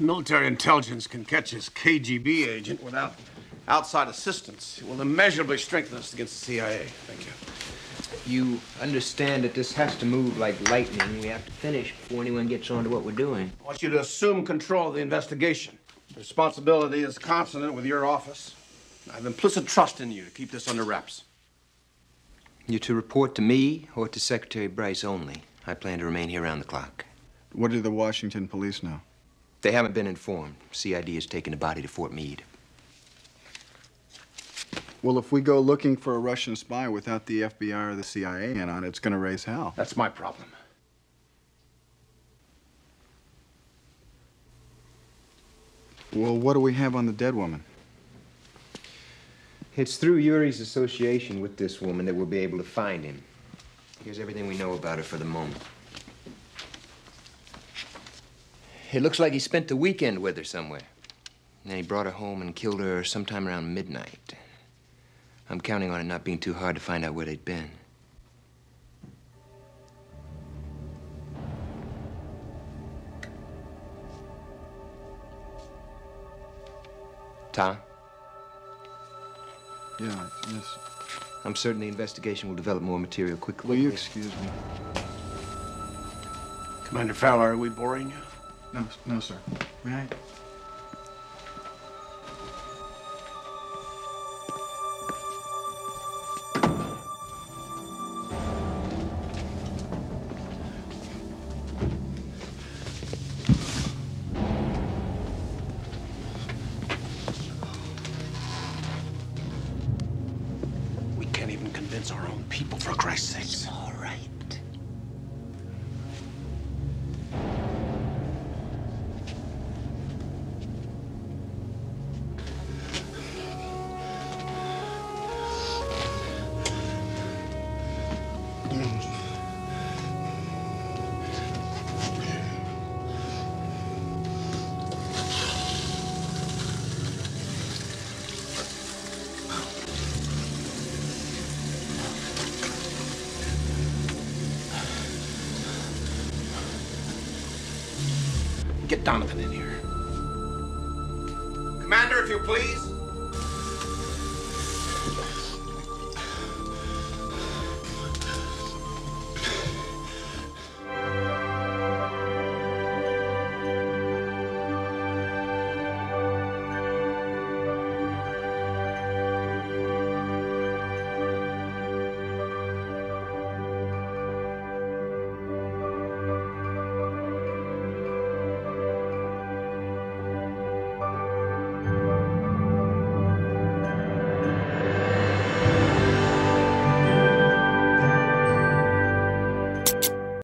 military intelligence can catch his KGB agent without outside assistance, it will immeasurably strengthen us against the CIA. Thank you. You understand that this has to move like lightning. We have to finish before anyone gets on to what we're doing. I want you to assume control of the investigation. The responsibility is consonant with your office. I have implicit trust in you to keep this under wraps. You're to report to me or to Secretary Brice only. I plan to remain here around the clock. What do the Washington police know? They haven't been informed. CID has taken the body to Fort Meade. Well, if we go looking for a Russian spy without the FBI or the CIA in on it, it's going to raise hell. That's my problem. Well, what do we have on the dead woman? It's through Yuri's association with this woman that we'll be able to find him. Here's everything we know about her for the moment. It looks like he spent the weekend with her somewhere. And then he brought her home and killed her sometime around midnight. I'm counting on it not being too hard to find out where they'd been. Tom? Yeah, yes. I'm certain the investigation will develop more material quickly. Will you excuse me? Commander Fowler, are we boring you? No, no, sir. May I? We can't even convince our own people, for Christ's sakes. All right. Get Donovan in here. Commander, if you please.